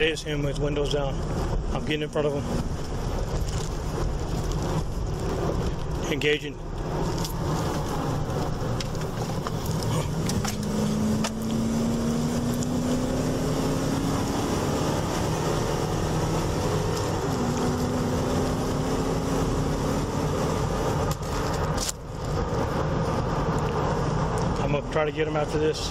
It's him with windows down. I'm getting in front of him. Engaging. I'm gonna try to get him after this.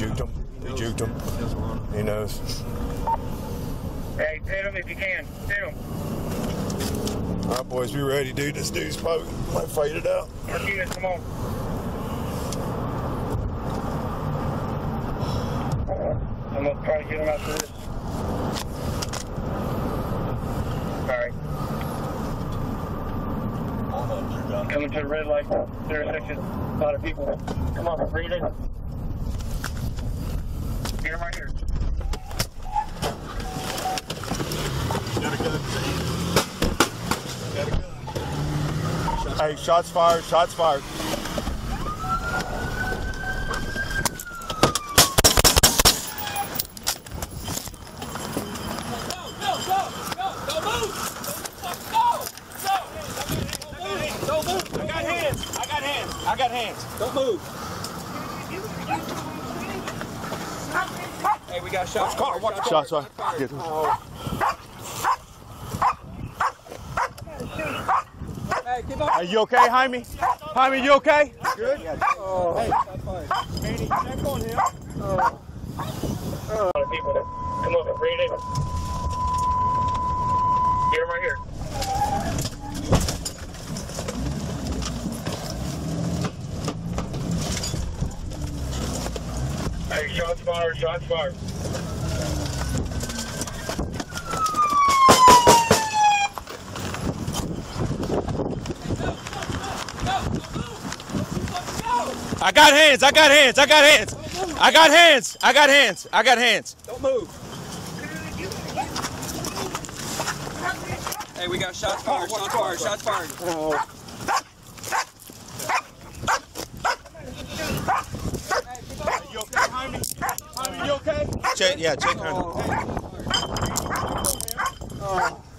Juked him. He juked him. He knows. Hey, hit him if you can. Hit him. All right, boys, we ready, dude. This dude's probably might fight it out. Martinez, come on. I'm gonna try to get him after this. Alright. Coming to the red light intersection. A lot of people. Come on, bring it in. Get him right here. Got a gun. Got a gun. Hey, shots fired. Shots fired. Don't. I got hands. I got hands. I got hands. Don't move. Hey, we got shots. Car, watch the Shots fired. Good. Hey, keep on. Are you okay, Jaime? Jaime, you okay? Good. Oh, hey. Manny, check on him. A lot of people. Come on, bring it in. Get him right here. Hey, shots fired, shots fired. I got hands. I got hands. I got hands. I got hands. I got hands. I got hands. Don't move. Hey, we got shots fired. Shots fired. Shots fired. You okay, Jaime? Yeah. Check her. Oh, oh.